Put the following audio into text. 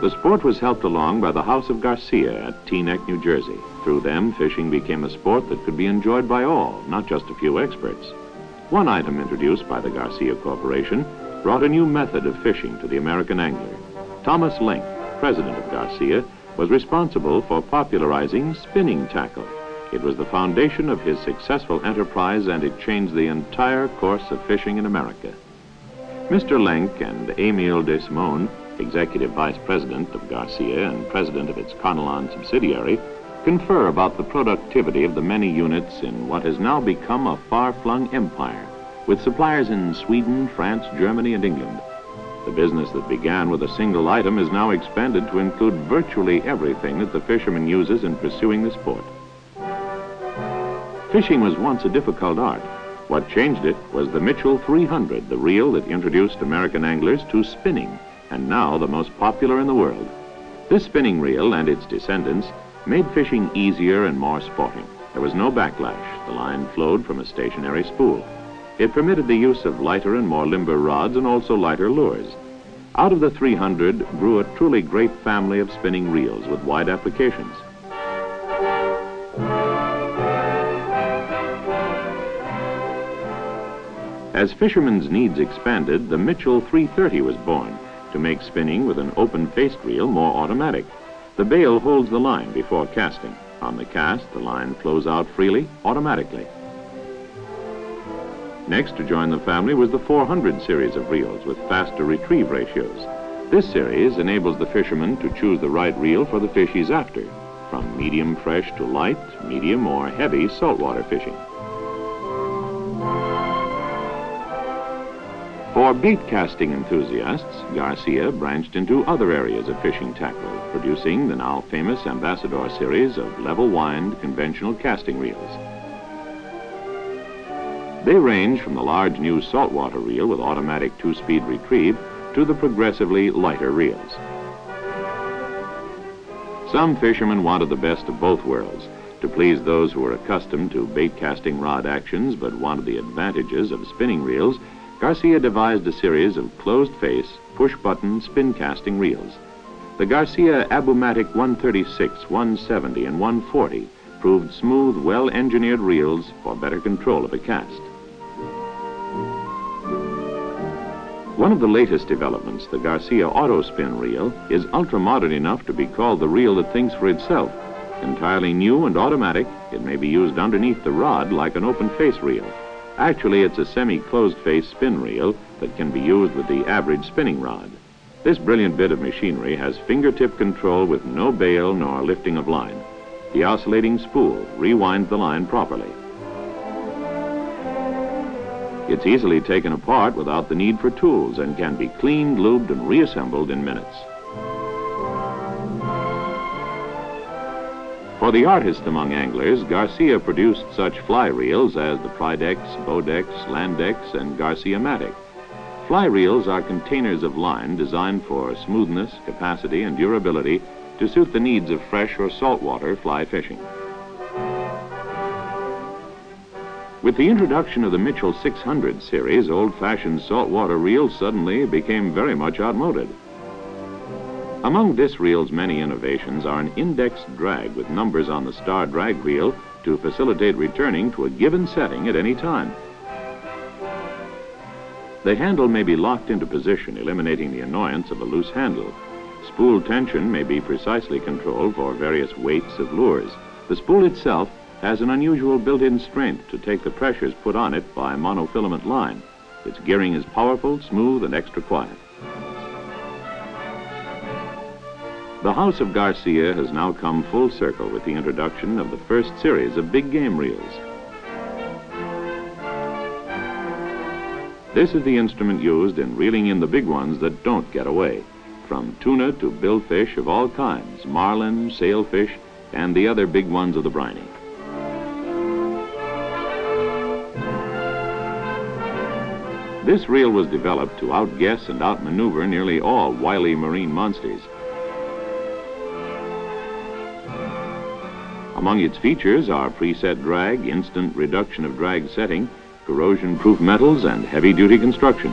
The sport was helped along by the House of Garcia at Teaneck, New Jersey. Through them, fishing became a sport that could be enjoyed by all, not just a few experts. One item introduced by the Garcia Corporation brought a new method of fishing to the American angler. Thomas Lenk, president of Garcia, was responsible for popularizing spinning tackle. It was the foundation of his successful enterprise and it changed the entire course of fishing in America. Mr. Lenk and Emile de executive vice president of Garcia and president of its Carnelon subsidiary, confer about the productivity of the many units in what has now become a far-flung empire, with suppliers in Sweden, France, Germany, and England. The business that began with a single item is now expanded to include virtually everything that the fisherman uses in pursuing the sport. Fishing was once a difficult art. What changed it was the Mitchell 300, the reel that introduced American anglers to spinning and now the most popular in the world. This spinning reel and its descendants made fishing easier and more sporting. There was no backlash. The line flowed from a stationary spool. It permitted the use of lighter and more limber rods and also lighter lures. Out of the 300 grew a truly great family of spinning reels with wide applications. As fishermen's needs expanded, the Mitchell 330 was born to make spinning with an open-faced reel more automatic. The bail holds the line before casting. On the cast, the line flows out freely, automatically. Next to join the family was the 400 series of reels with faster retrieve ratios. This series enables the fisherman to choose the right reel for the fish he's after, from medium fresh to light, medium, or heavy saltwater fishing. For bait casting enthusiasts, Garcia branched into other areas of fishing tackle, producing the now famous Ambassadeur series of level-wind conventional casting reels. They range from the large new saltwater reel with automatic two-speed retrieve to the progressively lighter reels. Some fishermen wanted the best of both worlds to please those who were accustomed to bait casting rod actions but wanted the advantages of spinning reels Garcia devised a series of closed-face, push-button spin casting reels. The Garcia Abumatic 136, 170, and 140 proved smooth, well-engineered reels for better control of a cast. One of the latest developments, the Garcia Auto Spin reel, is ultra-modern enough to be called the reel that thinks for itself. Entirely new and automatic, it may be used underneath the rod like an open-face reel. Actually, it's a semi-closed face spin reel that can be used with the average spinning rod. This brilliant bit of machinery has fingertip control with no bail nor lifting of line. The oscillating spool rewinds the line properly. It's easily taken apart without the need for tools and can be cleaned, lubed, and reassembled in minutes. For the artist among anglers, Garcia produced such fly reels as the Pridex, Beaudex, Landex, and Garcia Matic. Fly reels are containers of line designed for smoothness, capacity, and durability to suit the needs of fresh or saltwater fly fishing. With the introduction of the Mitchell 600 series, old-fashioned saltwater reels suddenly became very much outmoded. Among this reel's many innovations are an indexed drag with numbers on the star drag wheel to facilitate returning to a given setting at any time. The handle may be locked into position, eliminating the annoyance of a loose handle. Spool tension may be precisely controlled for various weights of lures. The spool itself has an unusual built-in strength to take the pressures put on it by monofilament line. Its gearing is powerful, smooth, and extra quiet. The House of Garcia has now come full circle with the introduction of the first series of big game reels. This is the instrument used in reeling in the big ones that don't get away, from tuna to billfish of all kinds, marlin, sailfish, and the other big ones of the briny. This reel was developed to outguess and outmaneuver nearly all wily marine monsters. Among its features are preset drag, instant reduction of drag setting, corrosion-proof metals, and heavy-duty construction.